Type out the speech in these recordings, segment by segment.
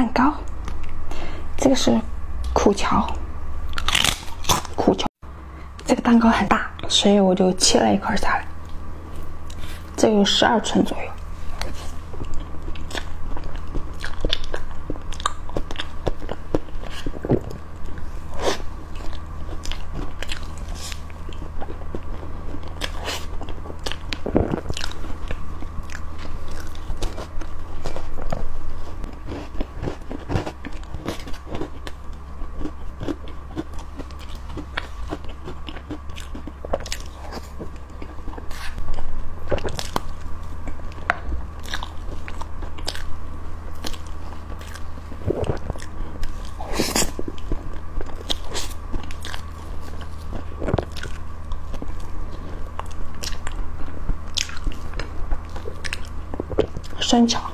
蛋糕，这个是苦荞，苦荞。这个蛋糕很大，所以我就切了一块下来。这有十二寸左右。生巧。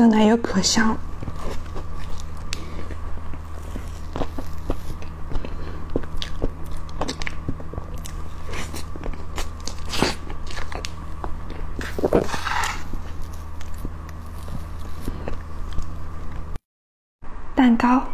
这个奶油可香。蛋糕。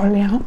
好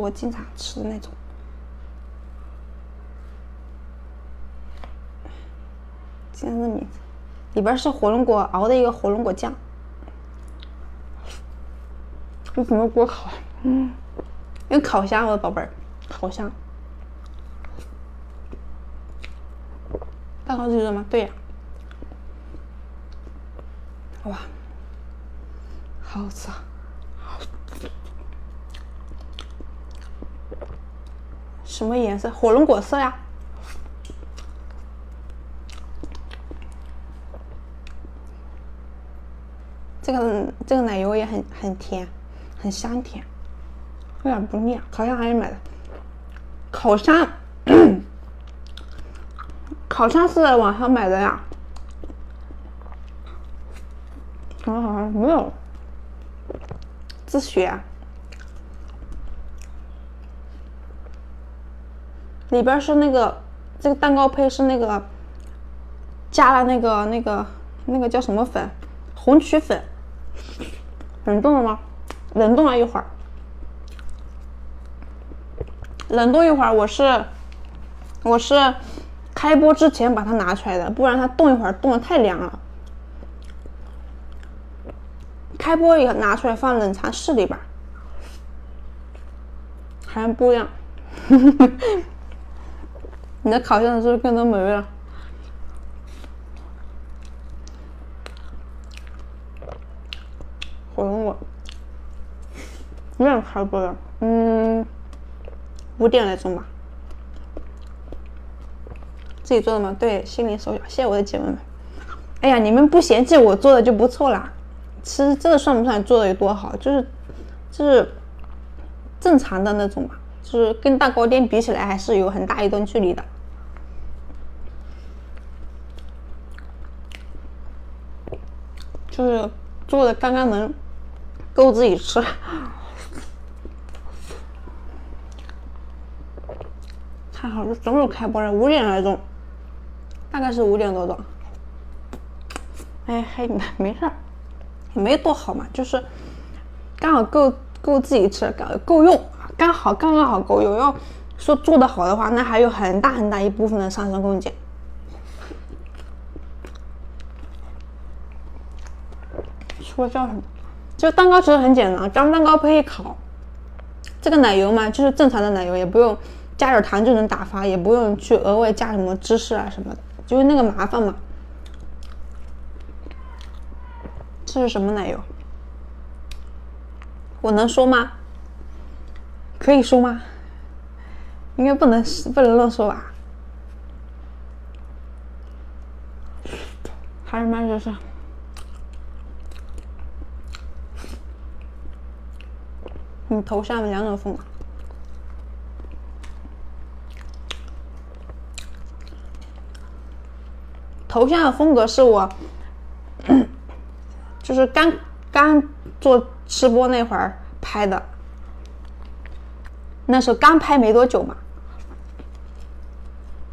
我经常吃的那种。这样的名字，里边是火龙果熬的一个火龙果酱。你怎么锅烤？嗯，用烤箱，我的宝贝儿，烤箱。蛋糕是热吗？对呀。哇，好吃啊！什么颜色？火龙果色呀。这个这个奶油也很很甜，很香甜，有点不腻。烤箱还是买的，烤箱，烤箱是在网上买的呀。我好像没有自学啊，里边是那个这个蛋糕胚是那个加了那个那个那个叫什么粉？红曲粉。冷冻了吗？冷冻了一会儿，冷冻一会儿。我是我是开播之前把它拿出来的，不然它冻一会儿冻的太凉了。开播以后拿出来放冷藏室里边，好像不一样。你的烤箱是不是更多美味了？火龙果，几点开播的？嗯，五点来钟吧。自己做的吗？对，心灵手巧。谢谢我的姐妹们。哎呀，你们不嫌弃我做的就不错啦。其实这个算不算做的有多好？就是，就是正常的那种嘛。是跟蛋糕店比起来，还是有很大一段距离的。就是做的刚刚能够自己吃。太好了，中午开播了，五点来钟，大概是五点多钟。哎，还没事。也没多好嘛，就是刚好够够自己吃，够够用，刚好刚刚好够用。要说做的好的话，那还有很大很大一部分的上升空间。说叫什么？就蛋糕其实很简单，将蛋糕胚一烤，这个奶油嘛，就是正常的奶油，也不用加点糖就能打发，也不用去额外加什么芝士啊什么的，就是那个麻烦嘛。这是什么奶油？我能说吗？可以说吗？应该不能，不能乱说吧？还是慢说说。你头像两种风格，头像的风格是我。就是刚刚做吃播那会儿拍的，那时候刚拍没多久嘛。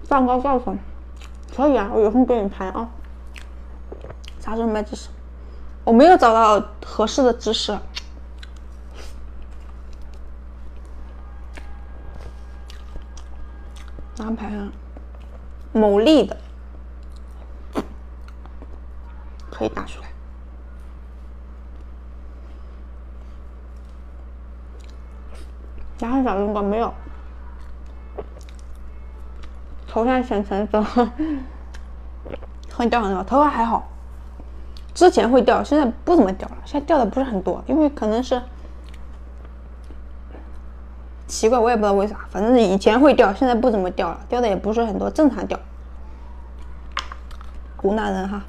蛋糕造型可以啊，我有空给你拍啊。啥时候卖芝士？我没有找到合适的芝士。哪牌啊？某利的，可以打出来。加上小苹果没有，头上显成熟，会掉很多。头发还好，之前会掉，现在不怎么掉了。现在掉的不是很多，因为可能是奇怪，我也不知道为啥。反正以前会掉，现在不怎么掉了，掉的也不是很多，正常掉。湖南人哈。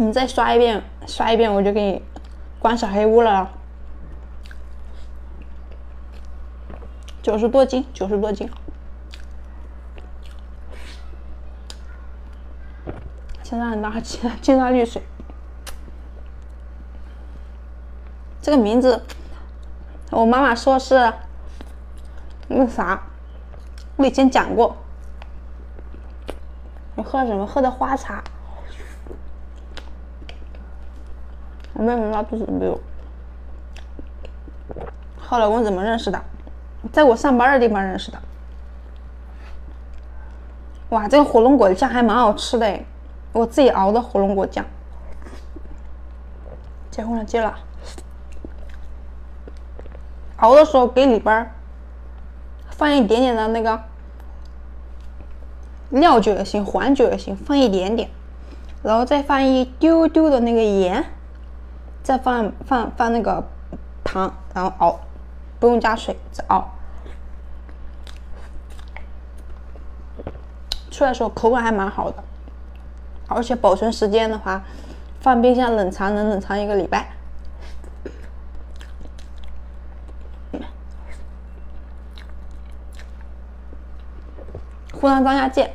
你再刷一遍，刷一遍我就给你关小黑屋了。九十多斤，九十多斤。现在拿金金山绿水，这个名字，我妈妈说是那个啥，我以前讲过，你喝什么？喝的花茶。我为什么拉肚子没有？和老公怎么认识的？在我上班的地方认识的。哇，这个火龙果酱还蛮好吃的，我自己熬的火龙果酱。结婚了，接了。熬的时候给里边放一点点的那个料酒也行，黄酒也行，放一点点，然后再放一丢丢的那个盐，再放放放那个糖，然后熬，不用加水，再熬。出来时候口感还蛮好的，而且保存时间的话，放冰箱冷藏能冷藏一个礼拜。湖南张家界，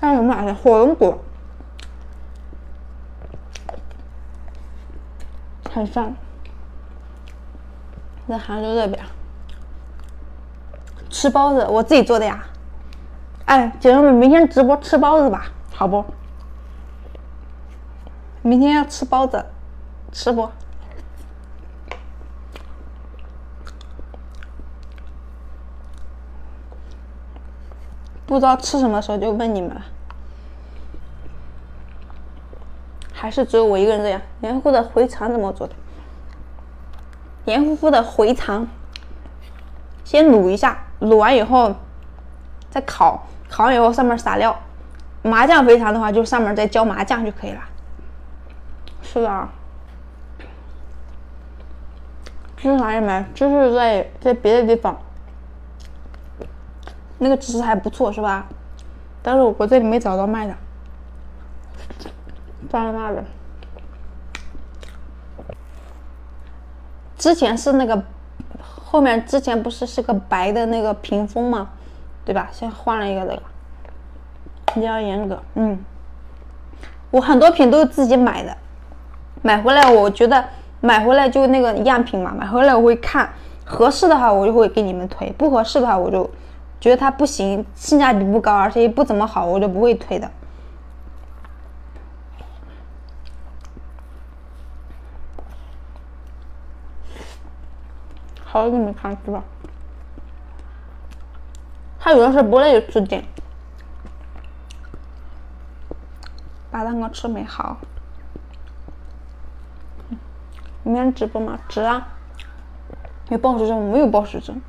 还有什么来着？火龙果，很香，在杭州这边。吃包子，我自己做的呀。哎，姐妹们，明天直播吃包子吧，好不？明天要吃包子，吃不？不知道吃什么时候就问你们了。还是只有我一个人这样？黏糊糊的回肠怎么做的？黏糊糊的回肠，先卤一下。卤完以后，再烤，烤完以后上面撒料。麻酱肥肠的话，就上面再浇麻酱就可以了。是的，芝士还没，芝士在在别的地方，那个芝士还不错，是吧？但是我这里没找到卖的，放在那里。之前是那个。后面之前不是是个白的那个屏风吗？对吧？现在换了一个这个，比较严格。嗯，我很多品都是自己买的，买回来我觉得买回来就那个样品嘛，买回来我会看合适的话我就会给你们推，不合适的话我就觉得它不行，性价比不高，而且也不怎么好，我就不会推的。好久没看是吧？他有的是玻璃质地，把蛋糕吃没好。明天直播吗？直啊！有暴食症？没有暴食症。